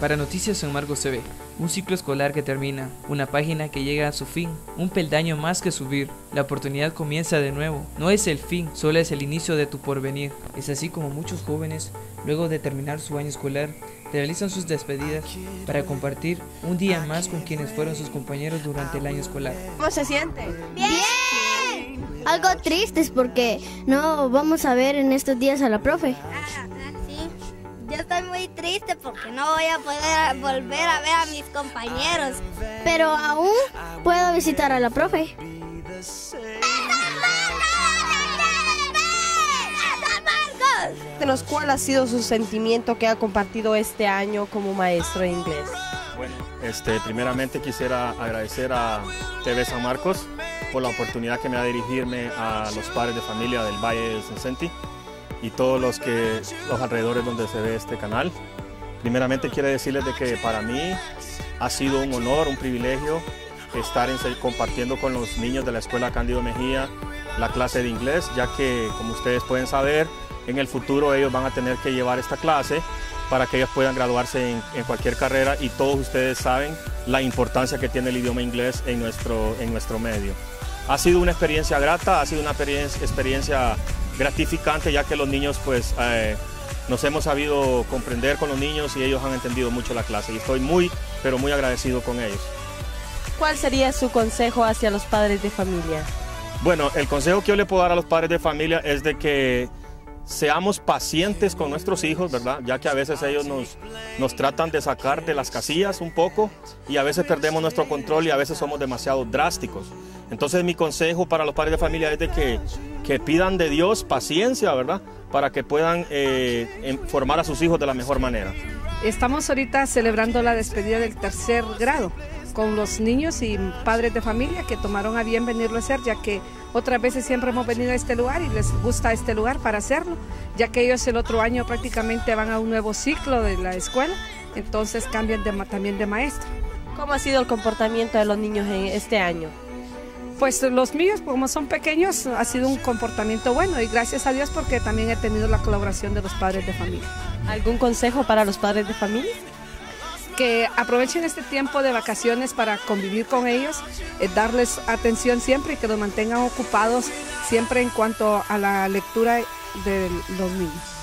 Para Noticias San Marcos TV, un ciclo escolar que termina, una página que llega a su fin, un peldaño más que subir, la oportunidad comienza de nuevo, no es el fin, solo es el inicio de tu porvenir. Es así como muchos jóvenes, luego de terminar su año escolar, realizan sus despedidas para compartir un día más con quienes fueron sus compañeros durante el año escolar. ¿Cómo se siente? ¡Bien! Algo triste es porque no vamos a ver en estos días a la profe. Yo estoy muy triste porque no voy a poder volver a ver a mis compañeros. Pero aún puedo visitar a la profe. Cuéntenos cuál ha sido su sentimiento que ha compartido este año como maestro de inglés. Bueno, este, primeramente quisiera agradecer a TV San Marcos por la oportunidad que me da de dirigirme a los padres de familia del Valle del Cincenti y todos los, que, los alrededores donde se ve este canal. Primeramente quiero decirles de que para mí ha sido un honor, un privilegio estar en, compartiendo con los niños de la Escuela Cándido Mejía la clase de inglés, ya que como ustedes pueden saber, en el futuro ellos van a tener que llevar esta clase para que ellos puedan graduarse en, en, cualquier carrera y todos ustedes saben la importancia que tiene el idioma inglés en nuestro, en nuestro medio. Ha sido una experiencia grata, ha sido una experiencia, experiencia gratificante ya que los niños pues eh, nos hemos sabido comprender con los niños y ellos han entendido mucho la clase y estoy muy pero muy agradecido con ellos. ¿Cuál sería su consejo hacia los padres de familia? Bueno, el consejo que yo le puedo dar a los padres de familia es de que seamos pacientes con nuestros hijos, ¿verdad? Ya que a veces ellos nos, nos tratan de sacar de las casillas un poco y a veces perdemos nuestro control y a veces somos demasiado drásticos. Entonces mi consejo para los padres de familia es de que, que pidan de Dios paciencia, ¿verdad? Para que puedan eh, formar a sus hijos de la mejor manera. Estamos ahorita celebrando la despedida del tercer grado con los niños y padres de familia que tomaron a bien venirlo a hacer, ya que otras veces siempre hemos venido a este lugar y les gusta este lugar para hacerlo, ya que ellos el otro año prácticamente van a un nuevo ciclo de la escuela, entonces cambian de, también de maestro. ¿Cómo ha sido el comportamiento de los niños en este año? Pues los míos, como son pequeños, ha sido un comportamiento bueno y gracias a Dios porque también he tenido la colaboración de los padres de familia. ¿Algún consejo para los padres de familia? que aprovechen este tiempo de vacaciones para convivir con ellos, eh, darles atención siempre y que los mantengan ocupados siempre en cuanto a la lectura de los niños.